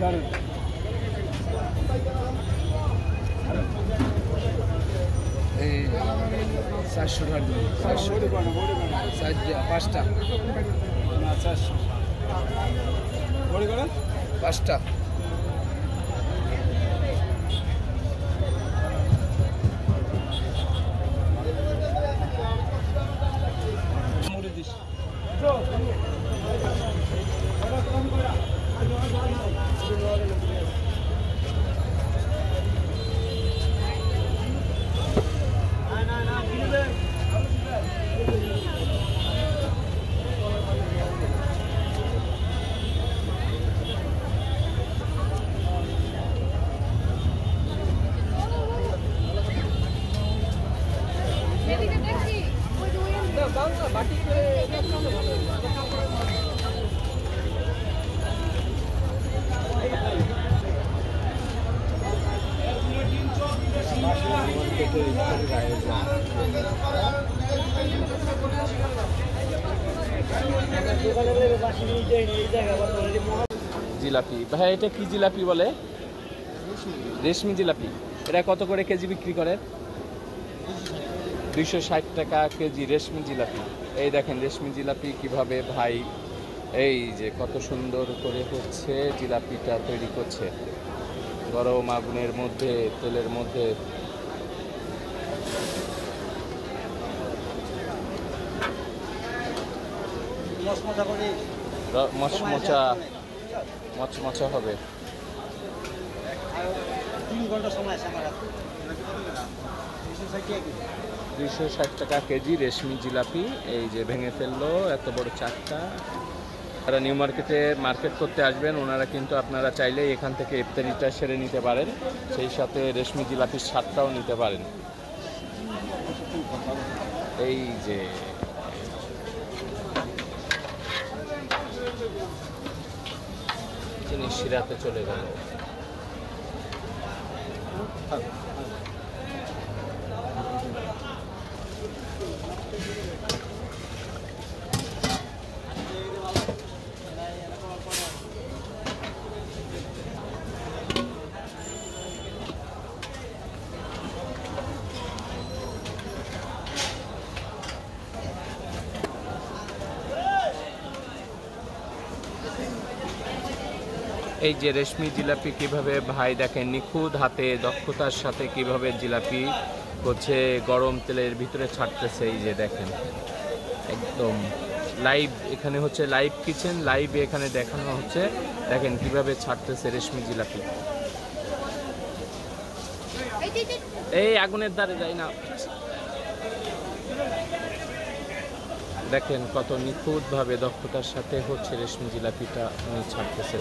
Charlie. চারশো টাকা দিন চারশো পাঁচটা না চারশো পাঁচটা। মুড়ি জিলাপি। ভাই এটা কি জিলাপি বলে? রেশমি জিলাপি। এটা কত করে কেজি বিক্রি করে দুইশো ষাট টাকা কেজি রেশমি জিলাপি। এই দেখেন, রেশমি জিলাপি কীভাবে ভাই, এই যে কত সুন্দর করে হচ্ছে জিলাপিটা তৈরি করছে। গরম আগুনের মধ্যে, তেলের মধ্যে। মচমচা মচমচা হবে। সময় আছে আমার দুইশো ষাট টাকা কেজি রেশমি জিলাপি, এই যে ভেঙে ফেলল, এত বড় চারটা। যারা নিউ মার্কেটে মার্কেট করতে আসবেন, ওনারা কিন্তু আপনারা চাইলে এখান থেকে ইফতারিটা সেরে নিতে পারেন। সেই সাথে রেশমি জিলাপির স্বাদটাও নিতে পারেন। এই যে জিনিস চলে গেল। এই যে রেশমি জিলাপি কীভাবে ভাই দেখেন, নিখুঁত হাতে দক্ষতার সাথে কীভাবে জিলাপি করছে গরম তেলের ভিতরে ছাড়তেছে, এই যে দেখেন। একদম লাইভ, এখানে হচ্ছে লাইভ কিচেন, লাইভ এখানে দেখানো হচ্ছে। দেখেন কীভাবে ছাড়তেছে রেশমি জিলাপি। এই আগুনের দ্বারে যাই না। দেখেন কত নিখুঁতভাবে দক্ষতার সাথে হচ্ছে রেশমি জিলাপিটা উনি ছাড়তেছে।